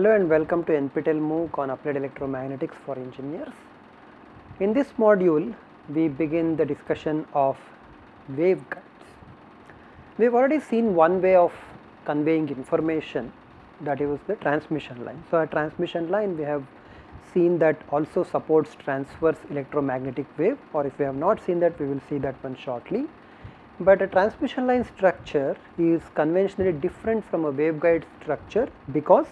Hello and welcome to NPTEL MOOC on Applied Electromagnetics for Engineers. In this module, we begin the discussion of waveguides. We have already seen one way of conveying information that is the transmission line. So, a transmission line we have seen that also supports transverse electromagnetic wave or if we have not seen that we will see that one shortly. But a transmission line structure is conventionally different from a waveguide structure because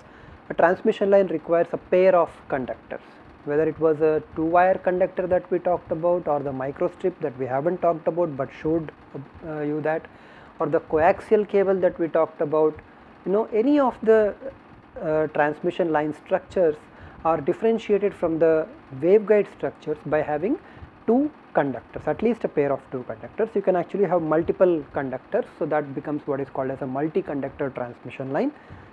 a transmission line requires a pair of conductors whether it was a two wire conductor that we talked about or the microstrip that we haven't talked about but showed uh, you that or the coaxial cable that we talked about. You know any of the uh, transmission line structures are differentiated from the waveguide structures by having two conductors at least a pair of two conductors. You can actually have multiple conductors so that becomes what is called as a multi-conductor transmission line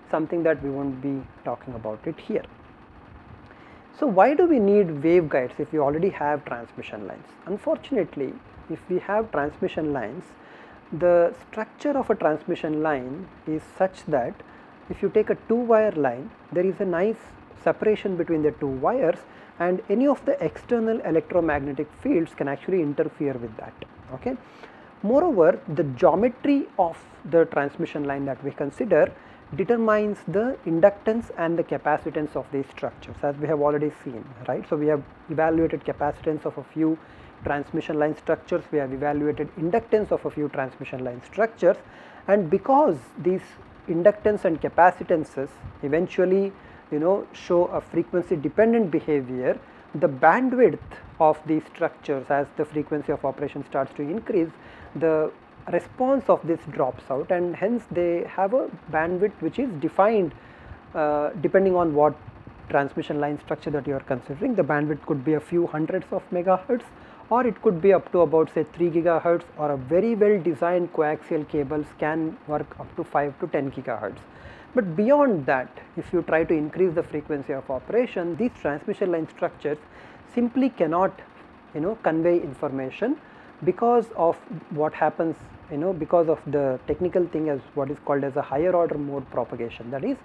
something that we won't be talking about it here. So why do we need waveguides if we already have transmission lines? Unfortunately, if we have transmission lines, the structure of a transmission line is such that if you take a two wire line, there is a nice separation between the two wires and any of the external electromagnetic fields can actually interfere with that. Okay. Moreover, the geometry of the transmission line that we consider determines the inductance and the capacitance of these structures as we have already seen right. So, we have evaluated capacitance of a few transmission line structures, we have evaluated inductance of a few transmission line structures and because these inductance and capacitances eventually you know show a frequency dependent behavior, the bandwidth of these structures as the frequency of operation starts to increase, the response of this drops out and hence they have a bandwidth which is defined uh, depending on what transmission line structure that you are considering. The bandwidth could be a few hundreds of megahertz or it could be up to about say 3 gigahertz or a very well designed coaxial cables can work up to 5 to 10 gigahertz. But beyond that if you try to increase the frequency of operation these transmission line structures simply cannot you know convey information because of what happens you know because of the technical thing as what is called as a higher order mode propagation that is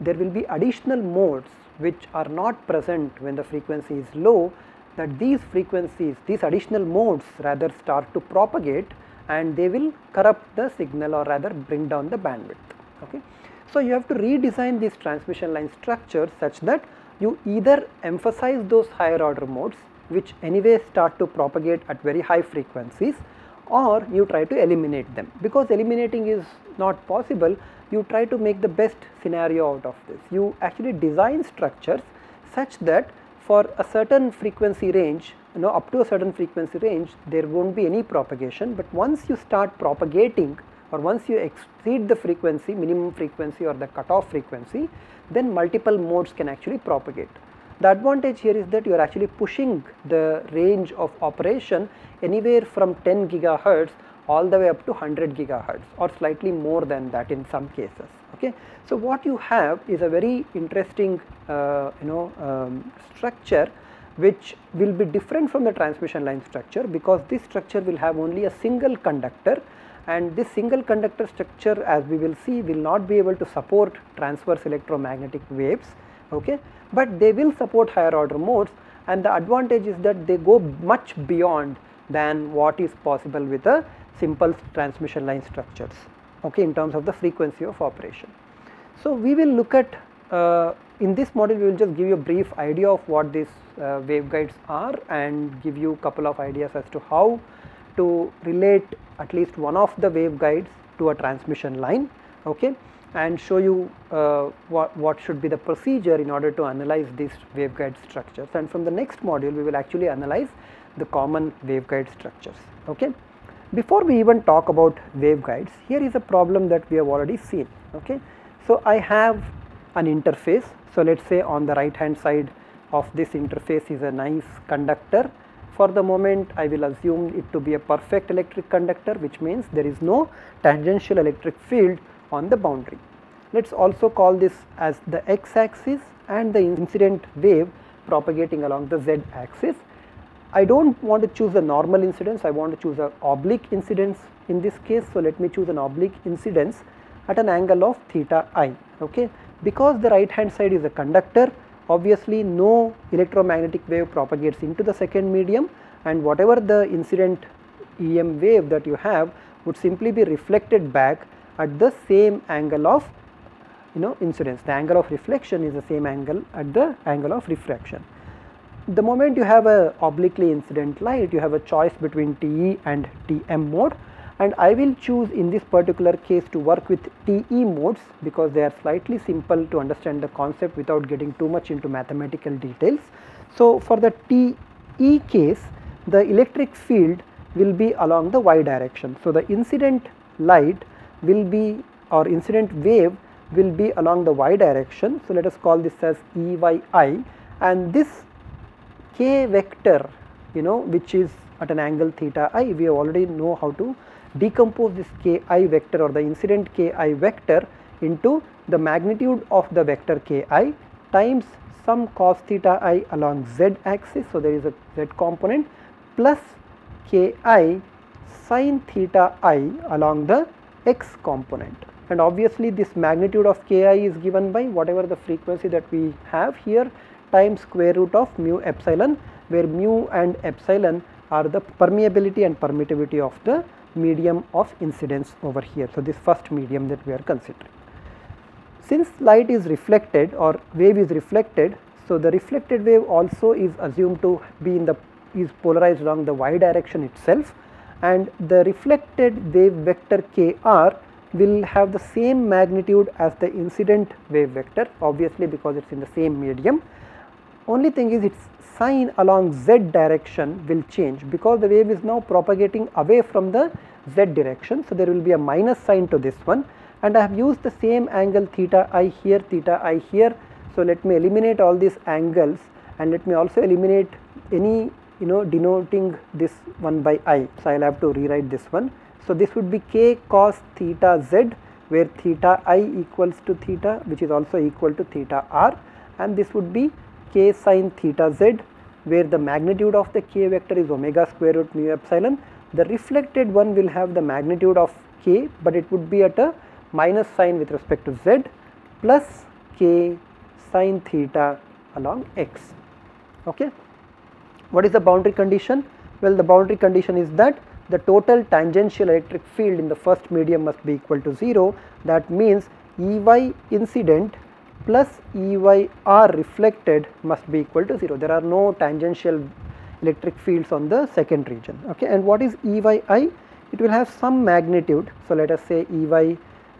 there will be additional modes which are not present when the frequency is low that these frequencies these additional modes rather start to propagate and they will corrupt the signal or rather bring down the bandwidth okay. So, you have to redesign these transmission line structures such that you either emphasize those higher order modes which anyway start to propagate at very high frequencies or you try to eliminate them. Because eliminating is not possible you try to make the best scenario out of this. You actually design structures such that for a certain frequency range you know up to a certain frequency range there won't be any propagation. But once you start propagating or once you exceed the frequency minimum frequency or the cutoff frequency then multiple modes can actually propagate. The advantage here is that you are actually pushing the range of operation anywhere from 10 gigahertz all the way up to 100 gigahertz or slightly more than that in some cases. Okay. So, what you have is a very interesting uh, you know um, structure which will be different from the transmission line structure because this structure will have only a single conductor and this single conductor structure as we will see will not be able to support transverse electromagnetic waves okay but they will support higher order modes and the advantage is that they go much beyond than what is possible with the simple transmission line structures okay in terms of the frequency of operation. So, we will look at uh, in this model we will just give you a brief idea of what these uh, waveguides are and give you couple of ideas as to how to relate at least one of the waveguides to a transmission line okay and show you uh, what, what should be the procedure in order to analyze these waveguide structures and from the next module we will actually analyze the common waveguide structures okay. Before we even talk about waveguides here is a problem that we have already seen okay. So I have an interface so let us say on the right hand side of this interface is a nice conductor for the moment I will assume it to be a perfect electric conductor which means there is no tangential electric field on the boundary. Let us also call this as the x axis and the incident wave propagating along the z axis. I do not want to choose a normal incidence, I want to choose an oblique incidence in this case. So, let me choose an oblique incidence at an angle of theta i. Okay. because the right hand side is a conductor obviously no electromagnetic wave propagates into the second medium and whatever the incident EM wave that you have would simply be reflected back at the same angle of you know incidence. The angle of reflection is the same angle at the angle of refraction. The moment you have a obliquely incident light, you have a choice between TE and TM mode and I will choose in this particular case to work with TE modes because they are slightly simple to understand the concept without getting too much into mathematical details. So, for the TE case the electric field will be along the y direction. So, the incident light will be or incident wave will be along the y direction. So, let us call this as EYI and this k vector you know which is at an angle theta i we already know how to decompose this ki vector or the incident ki vector into the magnitude of the vector ki times some cos theta i along z axis. So, there is a z component plus ki sin theta i along the x component and obviously this magnitude of ki is given by whatever the frequency that we have here times square root of mu epsilon where mu and epsilon are the permeability and permittivity of the medium of incidence over here. So, this first medium that we are considering. Since light is reflected or wave is reflected, so the reflected wave also is assumed to be in the is polarized along the y direction itself and the reflected wave vector kr will have the same magnitude as the incident wave vector obviously because it is in the same medium. Only thing is its sign along z direction will change because the wave is now propagating away from the z direction. So, there will be a minus sign to this one and I have used the same angle theta i here theta i here. So, let me eliminate all these angles and let me also eliminate any you know denoting this 1 by i. So, I will have to rewrite this one. So, this would be k cos theta z where theta i equals to theta which is also equal to theta r and this would be k sine theta z where the magnitude of the k vector is omega square root mu epsilon. The reflected one will have the magnitude of k but it would be at a minus sign with respect to z plus k sine theta along x. Okay. What is the boundary condition? Well, the boundary condition is that the total tangential electric field in the first medium must be equal to 0. That means Ey incident plus EYR reflected must be equal to 0. There are no tangential electric fields on the second region. Okay. And what is EYI? It will have some magnitude. So, let us say EY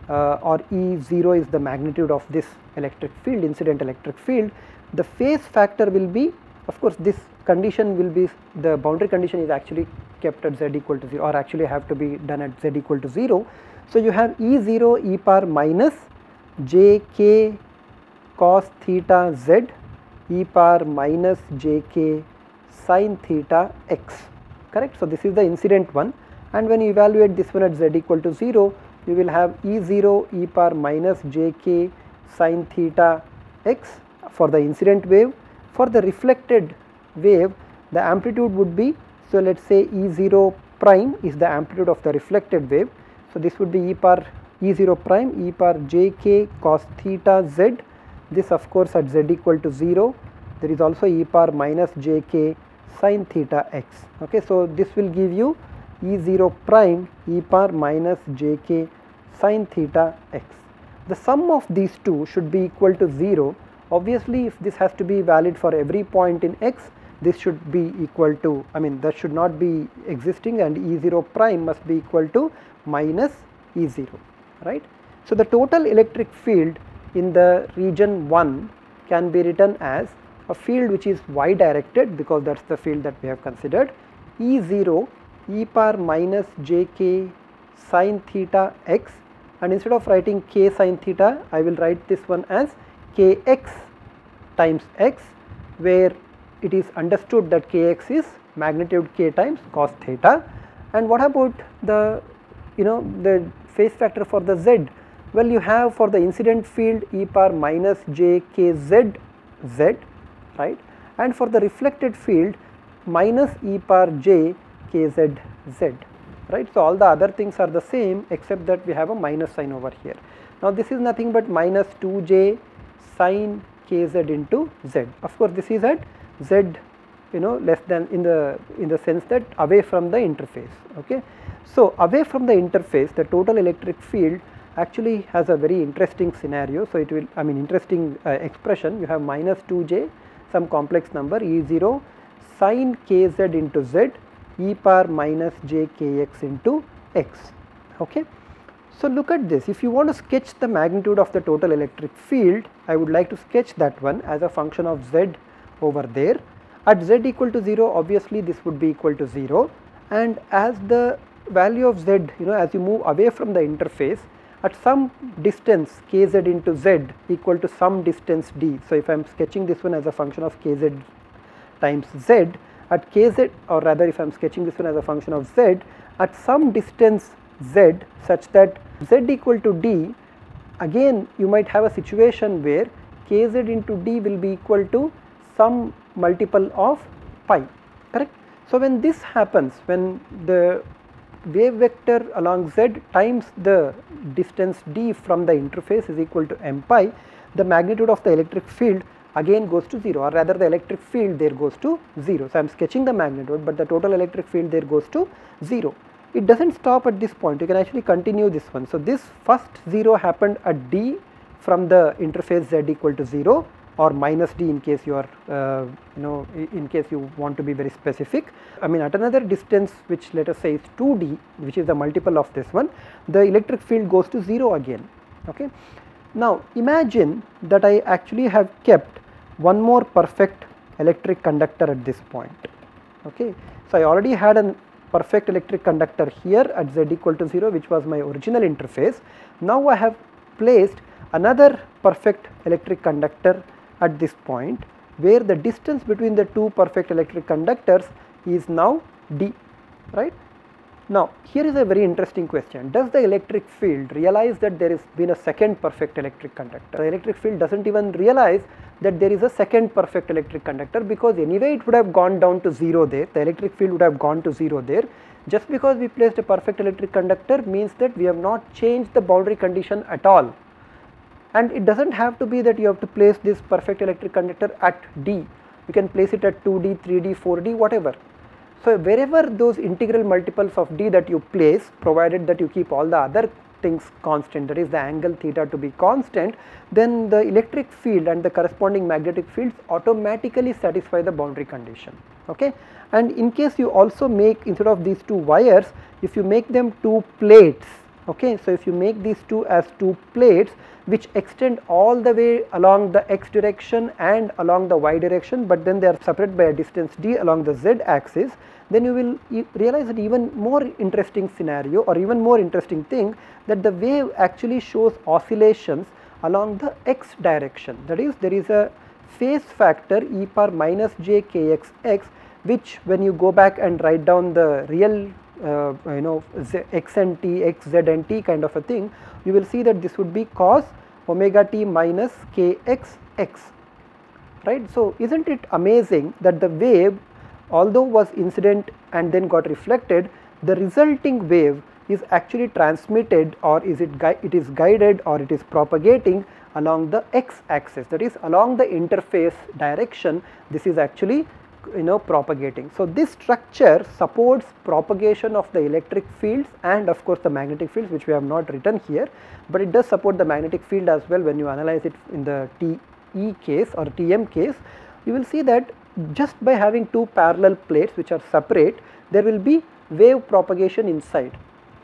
uh, or E0 is the magnitude of this electric field, incident electric field. The phase factor will be of course, this condition will be the boundary condition is actually kept at z equal to 0 or actually have to be done at z equal to 0. So, you have E0 e power minus j k cos theta z e power minus jk sin theta x correct. So, this is the incident one and when you evaluate this one at z equal to 0 you will have E0 e power minus jk sin theta x for the incident wave. For the reflected wave the amplitude would be so let us say E0 prime is the amplitude of the reflected wave. So, this would be e power E0 prime e power jk cos theta z this of course at z equal to 0 there is also e power minus jk sin theta x. Okay so this will give you e0 prime e power minus jk sin theta x. The sum of these two should be equal to 0 obviously if this has to be valid for every point in x this should be equal to I mean that should not be existing and E0 prime must be equal to minus E0 right. So, the total electric field in the region 1 can be written as a field which is y directed because that is the field that we have considered. E0 e power minus jk sin theta x. And instead of writing k sin theta I will write this one as kx times x where it is understood that kx is magnitude k times cos theta. And what about the you know the phase factor for the z well, you have for the incident field e power minus j k z z right and for the reflected field minus e power j k z z right. So, all the other things are the same except that we have a minus sign over here. Now, this is nothing but minus 2 j sine kz into z. Of course, this is at z you know less than in the in the sense that away from the interface. Okay. So, away from the interface the total electric field actually has a very interesting scenario. So, it will I mean interesting uh, expression you have minus 2j some complex number E0 sine kz into z e power minus j kx into x. Okay. So, look at this if you want to sketch the magnitude of the total electric field I would like to sketch that one as a function of z over there at z equal to 0 obviously this would be equal to 0 and as the value of z you know as you move away from the interface at some distance kz into z equal to some distance d. So, if I am sketching this one as a function of kz times z at kz or rather if I am sketching this one as a function of z at some distance z such that z equal to d again you might have a situation where kz into d will be equal to some multiple of pi correct. So, when this happens when the wave vector along z times the distance d from the interface is equal to m pi the magnitude of the electric field again goes to 0 or rather the electric field there goes to 0. So, I am sketching the magnitude but the total electric field there goes to 0. It does not stop at this point you can actually continue this one. So, this first 0 happened at d from the interface z equal to 0 or minus d in case you are uh, you know in case you want to be very specific. I mean at another distance which let us say is 2d which is the multiple of this one the electric field goes to 0 again okay. Now imagine that I actually have kept one more perfect electric conductor at this point okay. So I already had a perfect electric conductor here at z equal to 0 which was my original interface. Now I have placed another perfect electric conductor at this point where the distance between the two perfect electric conductors is now d right. Now here is a very interesting question. Does the electric field realize that there has been a second perfect electric conductor? The electric field does not even realize that there is a second perfect electric conductor because anyway it would have gone down to 0 there. The electric field would have gone to 0 there. Just because we placed a perfect electric conductor means that we have not changed the boundary condition at all and it does not have to be that you have to place this perfect electric conductor at D, you can place it at 2D, 3D, 4D whatever. So, wherever those integral multiples of D that you place provided that you keep all the other things constant that is the angle theta to be constant then the electric field and the corresponding magnetic fields automatically satisfy the boundary condition okay. And in case you also make instead of these two wires if you make them two plates okay. So, if you make these two as two plates which extend all the way along the x direction and along the y direction, but then they are separated by a distance d along the z axis, then you will realize that even more interesting scenario or even more interesting thing that the wave actually shows oscillations along the x direction. That is there is a phase factor e power minus j which when you go back and write down the real uh, you know z, x and t, x, z and t kind of a thing, you will see that this would be cos omega t minus k x x right. So, is not it amazing that the wave although was incident and then got reflected the resulting wave is actually transmitted or is it it is guided or it is propagating along the x axis that is along the interface direction this is actually you know propagating. So, this structure supports propagation of the electric fields and of course, the magnetic fields which we have not written here, but it does support the magnetic field as well when you analyze it in the TE case or TM case you will see that just by having two parallel plates which are separate there will be wave propagation inside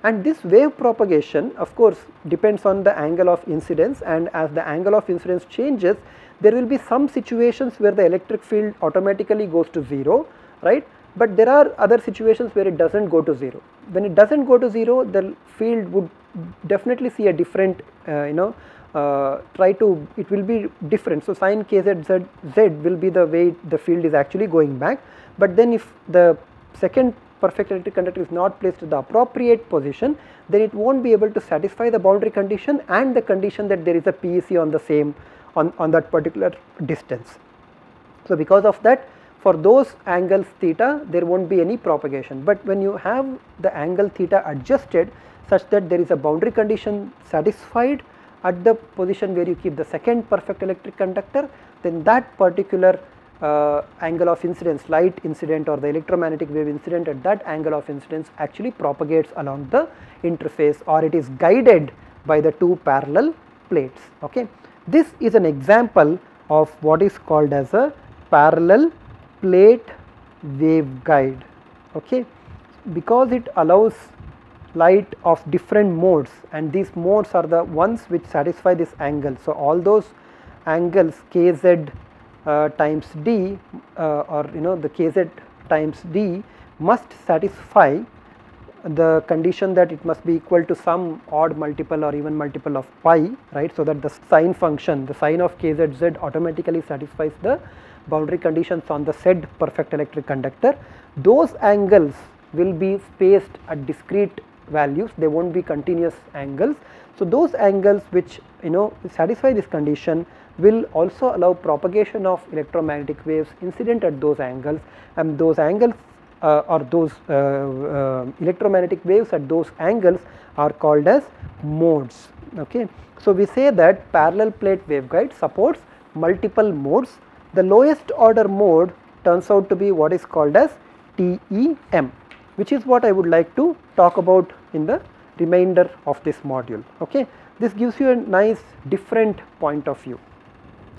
and this wave propagation of course depends on the angle of incidence and as the angle of incidence changes there will be some situations where the electric field automatically goes to 0 right? But there are other situations where it does not go to 0 when it does not go to 0 the field would definitely see a different uh, you know uh, try to it will be different. So sine kz z, will be the way the field is actually going back. But then if the second perfect electric conductor is not placed at the appropriate position then it will not be able to satisfy the boundary condition and the condition that there is a PEC on the same on, on that particular distance. So, because of that for those angles theta there will not be any propagation, but when you have the angle theta adjusted such that there is a boundary condition satisfied at the position where you keep the second perfect electric conductor then that particular uh, angle of incidence light incident or the electromagnetic wave incident at that angle of incidence actually propagates along the interface or it is guided by the two parallel plates okay. This is an example of what is called as a parallel plate waveguide okay because it allows light of different modes and these modes are the ones which satisfy this angle. So, all those angles kz uh, times d uh, or you know the kz times d must satisfy the condition that it must be equal to some odd multiple or even multiple of pi right. So, that the sine function the sine of kzz automatically satisfies the boundary conditions on the said perfect electric conductor. Those angles will be spaced at discrete values they will not be continuous angles. So, those angles which you know satisfy this condition will also allow propagation of electromagnetic waves incident at those angles and those angles uh, or those uh, uh, electromagnetic waves at those angles are called as modes. Okay. So, we say that parallel plate waveguide supports multiple modes. The lowest order mode turns out to be what is called as TEM which is what I would like to talk about in the remainder of this module. Okay. This gives you a nice different point of view.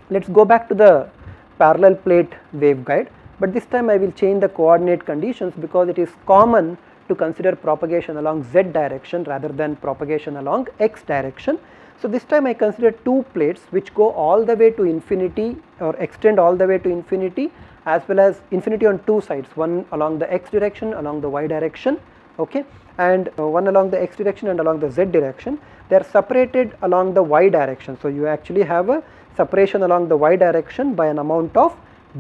Let us go back to the parallel plate waveguide but this time I will change the coordinate conditions because it is common to consider propagation along z direction rather than propagation along x direction. So, this time I consider two plates which go all the way to infinity or extend all the way to infinity as well as infinity on two sides one along the x direction along the y direction okay and uh, one along the x direction and along the z direction they are separated along the y direction. So, you actually have a separation along the y direction by an amount of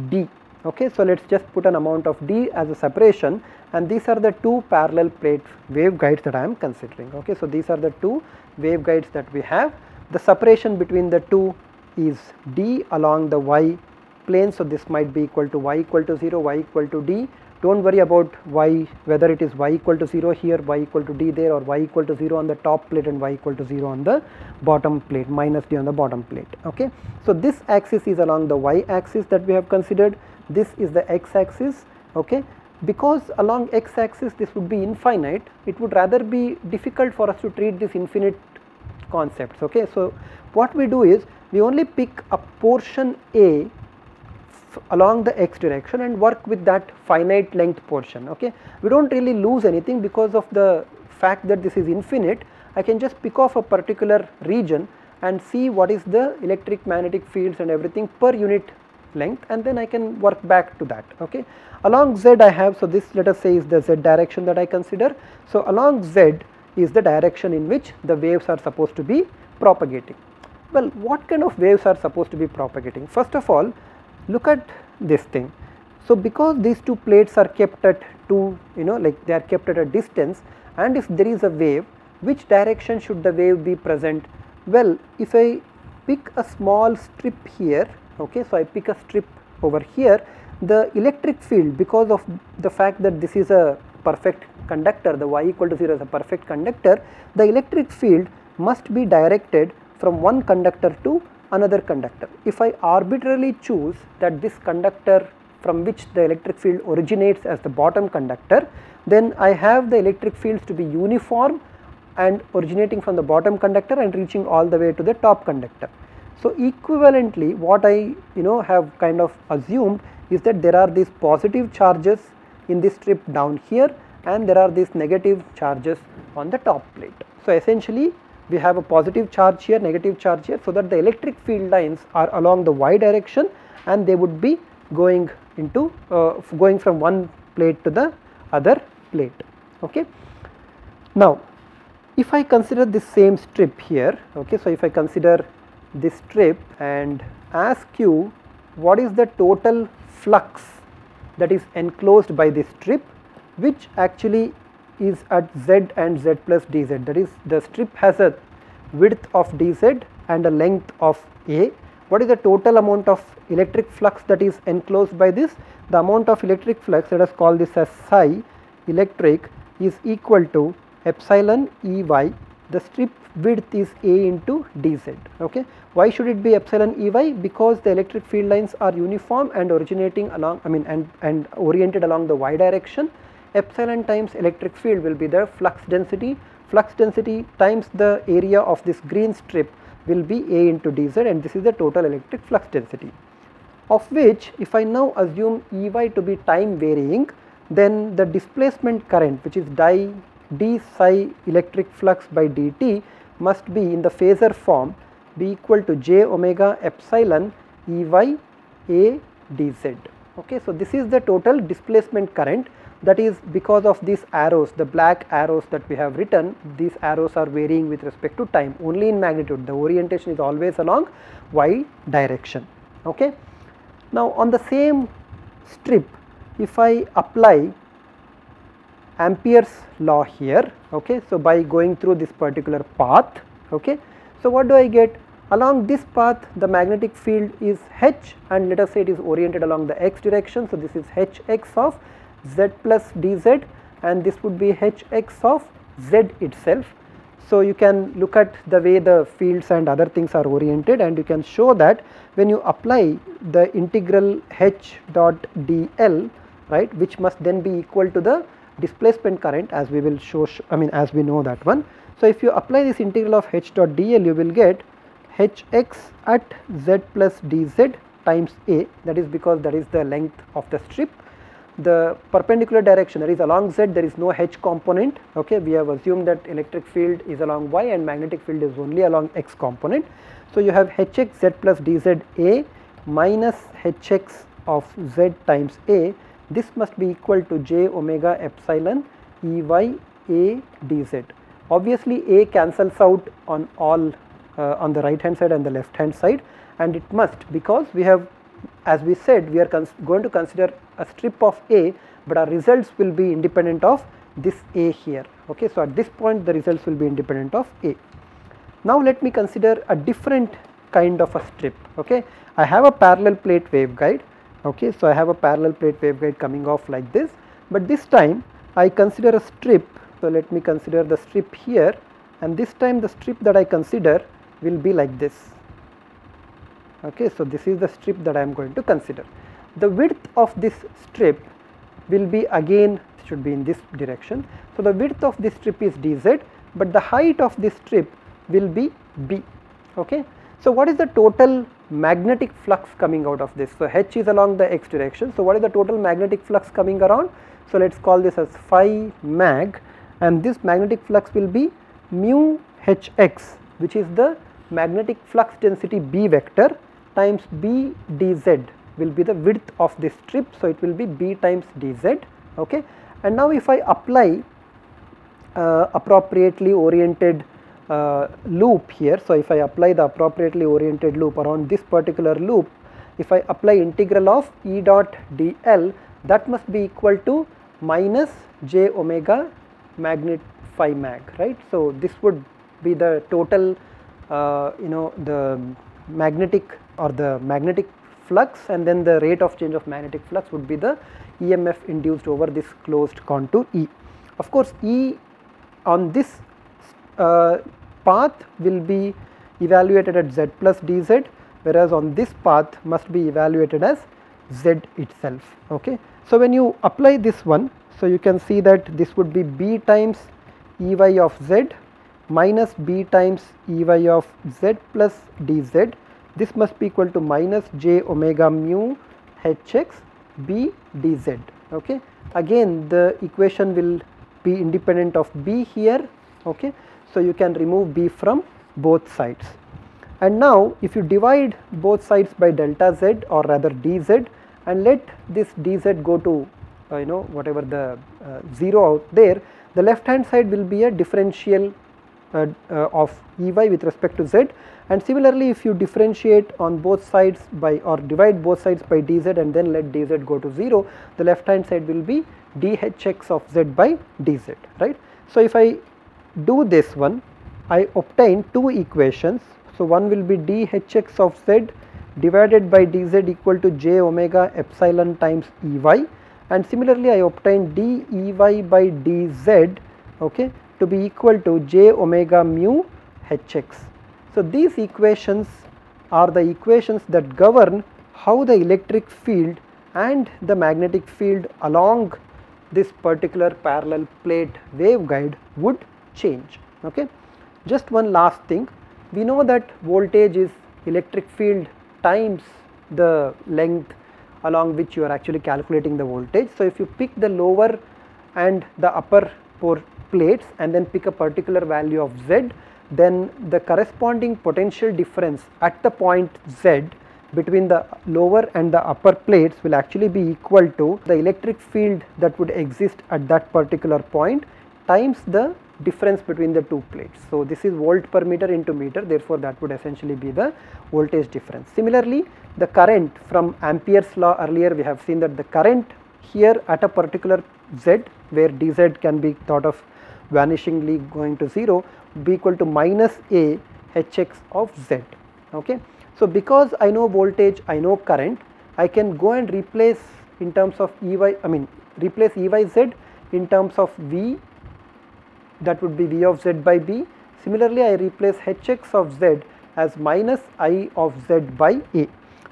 d okay. So, let us just put an amount of d as a separation and these are the two parallel plate waveguides that I am considering okay. So, these are the two waveguides that we have the separation between the two is d along the y plane. So, this might be equal to y equal to 0 y equal to d do not worry about y whether it is y equal to 0 here y equal to d there or y equal to 0 on the top plate and y equal to 0 on the bottom plate minus d on the bottom plate okay. So, this axis is along the y axis that we have considered this is the x axis okay? Because along x axis this would be infinite it would rather be difficult for us to treat this infinite concepts okay? So what we do is we only pick a portion a along the x direction and work with that finite length portion okay? We don't really lose anything because of the fact that this is infinite. I can just pick off a particular region and see what is the electric magnetic fields and everything per unit length and then I can work back to that okay. Along z I have so this let us say is the z direction that I consider. So along z is the direction in which the waves are supposed to be propagating. Well what kind of waves are supposed to be propagating? First of all look at this thing. So because these two plates are kept at two you know like they are kept at a distance and if there is a wave which direction should the wave be present? Well if I pick a small strip here okay. So, I pick a strip over here the electric field because of the fact that this is a perfect conductor the y equal to 0 is a perfect conductor the electric field must be directed from one conductor to another conductor. If I arbitrarily choose that this conductor from which the electric field originates as the bottom conductor then I have the electric fields to be uniform and originating from the bottom conductor and reaching all the way to the top conductor. So, equivalently what I you know have kind of assumed is that there are these positive charges in this strip down here and there are these negative charges on the top plate. So, essentially we have a positive charge here negative charge here so that the electric field lines are along the y direction and they would be going into uh, going from one plate to the other plate okay. Now if I consider this same strip here okay so if I consider this strip and ask you what is the total flux that is enclosed by this strip which actually is at z and z plus dz that is the strip has a width of dz and a length of a. What is the total amount of electric flux that is enclosed by this? The amount of electric flux let us call this as psi electric is equal to epsilon E y the strip width is A into dz okay. Why should it be epsilon Ey? Because the electric field lines are uniform and originating along I mean and, and oriented along the y direction epsilon times electric field will be the flux density flux density times the area of this green strip will be A into dz and this is the total electric flux density of which if I now assume Ey to be time varying then the displacement current which is di d psi electric flux by dt must be in the phasor form be equal to j omega epsilon Ey A dz. Okay, so this is the total displacement current that is because of these arrows the black arrows that we have written these arrows are varying with respect to time only in magnitude the orientation is always along y direction. Okay. Now on the same strip if I apply Ampere's law here okay? So by going through this particular path okay? So what do I get? Along this path the magnetic field is H and let us say it is oriented along the x direction. So this is Hx of z plus dz and this would be Hx of z itself. So you can look at the way the fields and other things are oriented and you can show that when you apply the integral h dot dl right which must then be equal to the displacement current as we will show I mean as we know that one. So, if you apply this integral of h dot dl you will get hx at z plus dz times a that is because that is the length of the strip. The perpendicular direction that is along z there is no h component okay we have assumed that electric field is along y and magnetic field is only along x component. So, you have hx z plus dz a minus hx of z times a this must be equal to j omega epsilon E y a d z. Obviously, a cancels out on all uh, on the right hand side and the left hand side and it must because we have as we said we are going to consider a strip of A, but our results will be independent of this A here. Okay, so at this point the results will be independent of A. Now let me consider a different kind of a strip. Okay, I have a parallel plate waveguide okay so i have a parallel plate waveguide coming off like this but this time i consider a strip. So let me consider the strip here and this time the strip that i consider will be like this. Okay so this is the strip that i am going to consider. The width of this strip will be again should be in this direction. So the width of this strip is dz but the height of this strip will be b. Okay so what is the total magnetic flux coming out of this. So, H is along the x direction. So, what is the total magnetic flux coming around? So, let us call this as phi mag and this magnetic flux will be mu Hx which is the magnetic flux density B vector times B dz will be the width of this strip. So, it will be B times dz okay. And now if I apply uh, appropriately oriented loop here. So, if I apply the appropriately oriented loop around this particular loop, if I apply integral of E dot dl that must be equal to minus j omega magnet phi mag right. So, this would be the total uh, you know the magnetic or the magnetic flux and then the rate of change of magnetic flux would be the EMF induced over this closed contour E. Of course, E on this uh, path will be evaluated at z plus dz whereas on this path must be evaluated as z itself okay. So when you apply this one so you can see that this would be b times Ey of z minus b times Ey of z plus dz this must be equal to minus j omega mu hx b dz okay. Again the equation will be independent of b here okay so, you can remove b from both sides and now if you divide both sides by delta z or rather dz and let this dz go to uh, you know whatever the uh, 0 out there the left hand side will be a differential uh, uh of Ey with respect to z and similarly if you differentiate on both sides by or divide both sides by dz and then let dz go to 0 the left hand side will be dhx of z by dz right. So, if I do this one I obtain two equations. So, one will be dHx of z divided by dz equal to j omega epsilon times Ey and similarly I obtain dEy by dz okay, to be equal to j omega mu hx. So, these equations are the equations that govern how the electric field and the magnetic field along this particular parallel plate waveguide would change. Okay. Just one last thing, we know that voltage is electric field times the length along which you are actually calculating the voltage. So, if you pick the lower and the upper plates and then pick a particular value of Z, then the corresponding potential difference at the point Z between the lower and the upper plates will actually be equal to the electric field that would exist at that particular point times the difference between the two plates. So, this is volt per meter into meter therefore, that would essentially be the voltage difference. Similarly, the current from Ampere's law earlier we have seen that the current here at a particular z where dz can be thought of vanishingly going to 0 be equal to minus a hx of z. Okay. So, because I know voltage, I know current, I can go and replace in terms of Ey, I mean replace Eyz in terms of V that would be V of z by B. Similarly, I replace Hx of z as minus I of z by A.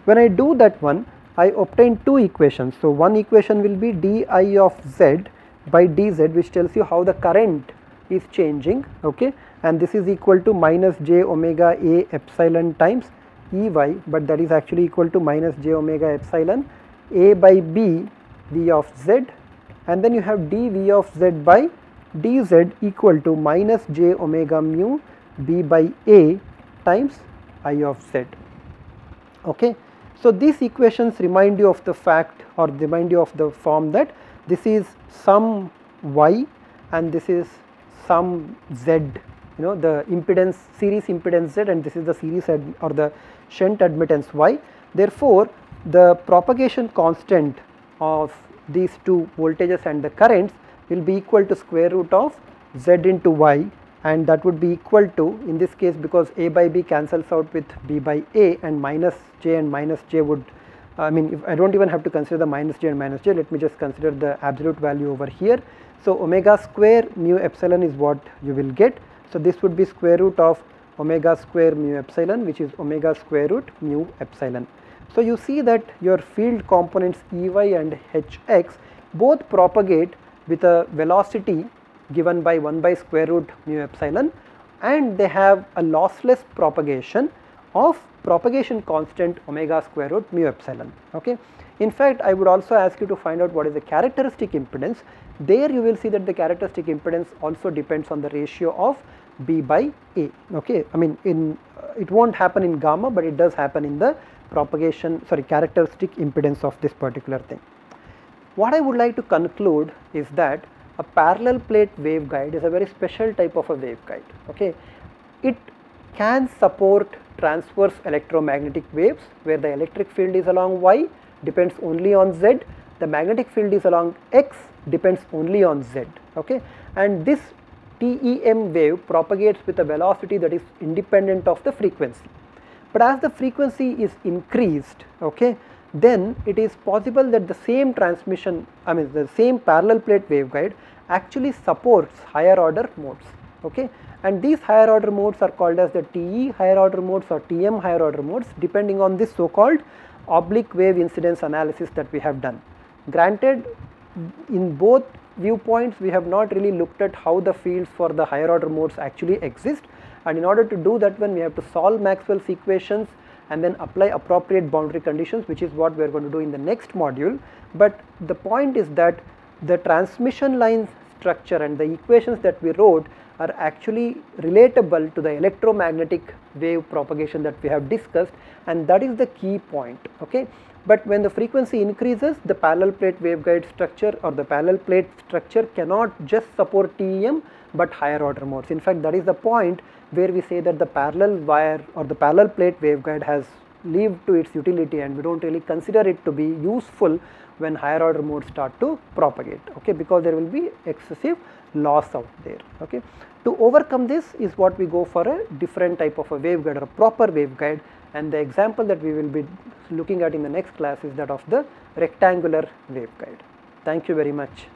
When I do that one, I obtain two equations. So, one equation will be di of z by dz which tells you how the current is changing okay and this is equal to minus j omega a epsilon times Ey but that is actually equal to minus j omega epsilon a by b v of z and then you have dv of z by dz equal to minus j omega mu b by a times i of z. Okay. So, these equations remind you of the fact or remind you of the form that this is some y and this is some z you know the impedance series impedance z and this is the series or the shunt admittance y. Therefore, the propagation constant of these two voltages and the currents will be equal to square root of z into y and that would be equal to in this case because a by b cancels out with b by a and minus j and minus j would I mean if I do not even have to consider the minus j and minus j let me just consider the absolute value over here. So, omega square mu epsilon is what you will get. So, this would be square root of omega square mu epsilon which is omega square root mu epsilon. So, you see that your field components Ey and Hx both propagate with a velocity given by 1 by square root mu epsilon and they have a lossless propagation of propagation constant omega square root mu epsilon. Okay. In fact, I would also ask you to find out what is the characteristic impedance. There you will see that the characteristic impedance also depends on the ratio of B by A. Okay, I mean in uh, it won't happen in gamma, but it does happen in the propagation sorry characteristic impedance of this particular thing. What I would like to conclude is that a parallel plate waveguide is a very special type of a waveguide. Okay, it can support transverse electromagnetic waves where the electric field is along y depends only on z, the magnetic field is along x depends only on z. Okay, and this TEM wave propagates with a velocity that is independent of the frequency. But as the frequency is increased, okay, then it is possible that the same transmission, I mean the same parallel plate waveguide actually supports higher order modes, okay. And these higher order modes are called as the TE higher order modes or TM higher order modes depending on this so called oblique wave incidence analysis that we have done. Granted in both viewpoints we have not really looked at how the fields for the higher order modes actually exist and in order to do that one we have to solve Maxwell's equations and then apply appropriate boundary conditions which is what we are going to do in the next module. But the point is that the transmission line structure and the equations that we wrote are actually relatable to the electromagnetic wave propagation that we have discussed and that is the key point okay but when the frequency increases the parallel plate waveguide structure or the parallel plate structure cannot just support TEM but higher order modes. In fact, that is the point where we say that the parallel wire or the parallel plate waveguide has lived to its utility and we do not really consider it to be useful when higher order modes start to propagate okay because there will be excessive loss out there okay. To overcome this is what we go for a different type of a waveguide or a proper waveguide and the example that we will be looking at in the next class is that of the rectangular waveguide. Thank you very much.